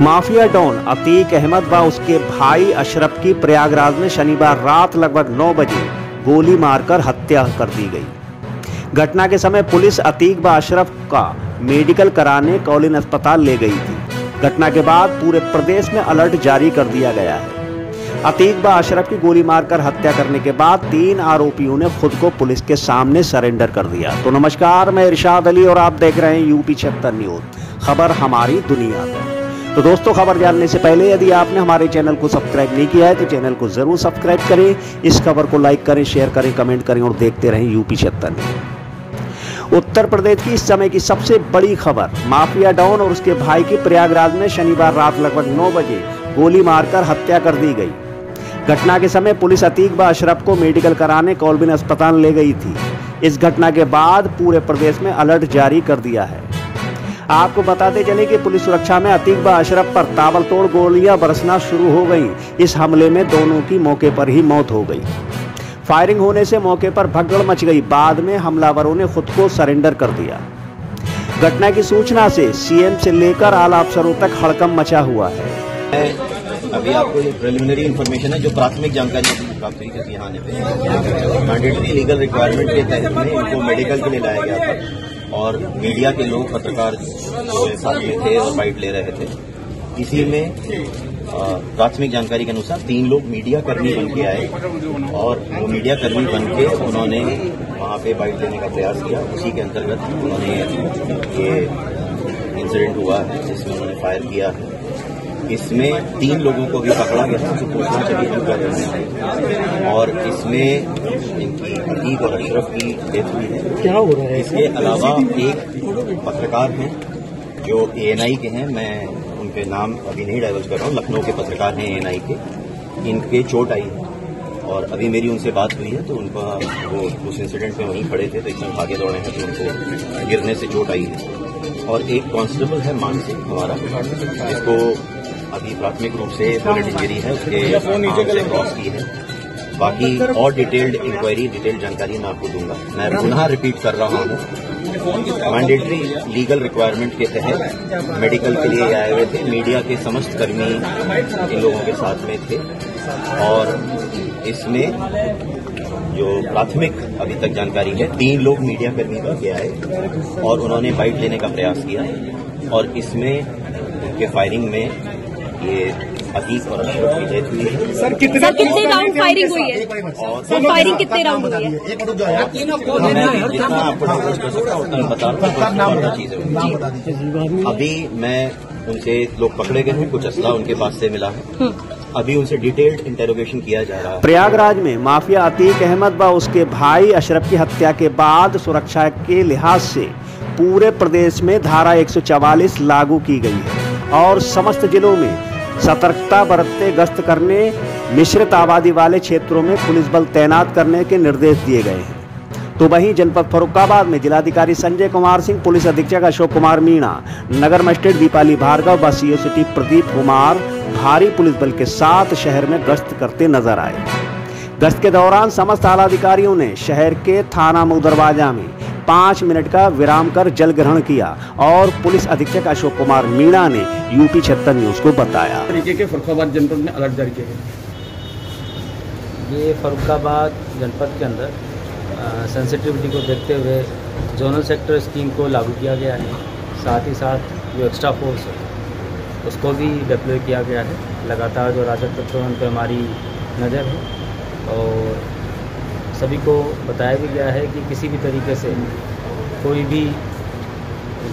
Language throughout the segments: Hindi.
माफिया डॉन अतीक अहमद व उसके भाई अशरफ की प्रयागराज में शनिवार रात लगभग 9 बजे गोली मारकर हत्या कर दी गई। घटना के समय पुलिस अतीक व अशरफ का मेडिकल कराने कॉलिन अस्पताल ले गई थी। घटना के बाद पूरे प्रदेश में अलर्ट जारी कर दिया गया है। अतीक व अशरफ की गोली मारकर हत्या करने के बाद तीन आरोपियों ने खुद को पुलिस के सामने सरेंडर कर दिया। तो नमस्कार, मैं इरशाद अली और आप देख रहे हैं यूपी छिहत्तर न्यूज़। खबर हमारी दुनिया में तो दोस्तों, खबर जानने से पहले यदि आपने हमारे चैनल को सब्सक्राइब नहीं किया है तो चैनल को ज़रूर सब्सक्राइब करें। इस खबर को लाइक करें, शेयर करें, कमेंट करें और देखते रहें यूपी छत्तर उत्तर प्रदेश की इस समय की सबसे बड़ी खबर, माफिया डॉन और उसके भाई की प्रयागराज में शनिवार रात लगभग नौ बजे गोली मारकर हत्या कर दी गई। घटना के समय पुलिस अतीक व अशरफ को मेडिकल कराने कॉलबिन अस्पताल ले गई थी। इस घटना के बाद पूरे प्रदेश में अलर्ट जारी कर दिया है। आपको बताते चले कि पुलिस सुरक्षा में अतीक व अशरफ पर ताबड़तोड़ गोलियाँ बरसना शुरू हो गई। इस हमले में दोनों की मौके पर ही मौत हो गई। फायरिंग होने से मौके पर भगदड़ मच गई। बाद में हमलावरों ने खुद को सरेंडर कर दिया। घटना की सूचना से सीएम से लेकर आला अफसरों तक हड़कम मचा हुआ है। अभी आपको ये प्रिलिमिनरी इन्फॉर्मेशन है, जो प्राथमिक जानकारी प्राप्त हुई थी यहाँ पे। मैंडेटरी लीगल रिक्वायरमेंट के तहत में इनको मेडिकल के लिए लाया गया था और मीडिया के लोग पत्रकार साथ में थे और फाइट ले रहे थे। इसी में प्राथमिक जानकारी के अनुसार तीन लोग मीडिया कर्मी बन के आए और वो मीडिया कर्मी बन के उन्होंने वहाँ पे बाइट लेने का प्रयास किया। उसी के अंतर्गत उन्होंने ये इंसिडेंट हुआ है, जिसमें उन्होंने फायर किया है। इसमें तीन लोगों को भी पकड़ा गया जो पूछताछ अभी हम कर रहे हैं। और इसमें इनकी अतीक और अशरफ की डेथ हुई है। क्या हो रहा है? इसके अलावा एक पत्रकार हैं जो एएनआई के हैं। मैं उनके नाम अभी नहीं डाइवर्स कर रहा हूँ। लखनऊ के पत्रकार हैं एएनआई के। इनके चोट आई है। और अभी मेरी उनसे बात हुई है तो उनका वो उस इंसिडेंट में वहीं खड़े थे तो एकदम भागे दौड़े हैं तो उनको गिरने से चोट आई है। और एक कांस्टेबल है मानसी हमारा। जिसको अभी प्राथमिक रूप से बुलेट इंजरी है उसके क्रॉस की है। बाकी और डिटेल्ड इंक्वायरी डिटेल्ड जानकारी मैं आपको दूँगा। मैं पुनः रिपीट कर रहा हूँ। मैंडेटरी लीगल रिक्वायरमेंट के तहत मेडिकल के लिए आए हुए थे। मीडिया के समस्त कर्मी इन लोगों के साथ में थे। और इसमें जो प्राथमिक अभी तक जानकारी है तीन लोग मीडिया कर्मी बन के आए और उन्होंने बाइट लेने का प्रयास किया। और इसमें उनके फायरिंग में ये अतीक और अशरफ की डेथ हुई है। सर कितने सर कितने राउंड फायरिंग हुई है? सर फायरिंग कितने राउंड हुई है? जितना आपको डिस्कस कर सकता हूँ उतना बता रहा हूँ चीज़ें अभी मैं उनसे लोग पकड़े गए हैं कुछ असला उनके पास से मिला है। अभी उनसे डिटेल्ड इंटेरोगेशन किया जा रहा है। प्रयागराज में माफिया अतीक अहमद व उसके भाई अशरफ की हत्या के बाद सुरक्षा के लिहाज से पूरे प्रदेश में धारा 144 लागू की गई है और समस्त जिलों में सतर्कता बरतते गश्त करने, मिश्रित आबादी वाले क्षेत्रों में पुलिस बल तैनात करने के निर्देश दिए गए हैं। तो वहीं जनपद फरुखाबाद में जिलाधिकारी संजय कुमार सिंह, पुलिस अधीक्षक अशोक कुमार मीणा, नगर मजिस्ट्रेट दीपाली भार्गव व सीओ सिटी प्रदीप कुमार, भारी पुलिस बल के साथ शहर में गश्त करते नज़र आए। गश्त के दौरान समस्त आला अधिकारियों ने शहर के थाना मुदरवाजा में पाँच मिनट का विराम कर जल ग्रहण किया और पुलिस अधीक्षक अशोक कुमार मीणा ने यूपी छत्तर न्यूज़ को बताया। तरीके के फरुखाबाद जनपद में अलर्ट जारी किया ये फरुखाबाद जनपद के अंदर सेंसिटिविटी को देखते हुए जोनल सेक्टर स्कीम को लागू किया गया है। साथ ही साथ जो एक्स्ट्रा फोर्स है उसको भी डिप्लॉय किया गया है। लगातार जो राजक तत्व उन पर हमारी नज़र है और सभी को बताया भी गया है कि किसी भी तरीके से कोई भी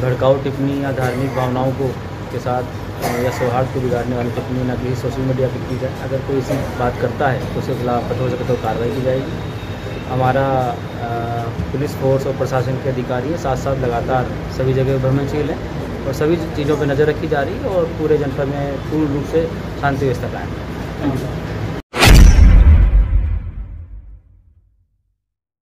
भड़काऊ टिप्पणी या धार्मिक भावनाओं को के साथ या सौहार्द को बिगाड़ने वाली टिप्पणी ना किसी सोशल मीडिया पर की जाए। अगर कोई ऐसी बात करता है तो उसके खिलाफ कठोर से कठोर कार्रवाई की जाएगी। हमारा पुलिस फोर्स और प्रशासन के अधिकारी साथ साथ लगातार सभी जगह भ्रमणशील है और सभी चीज़ों पर नज़र रखी जा रही है और पूरे जनपद में पूर्ण रूप से शांति व्यवस्था कायम है।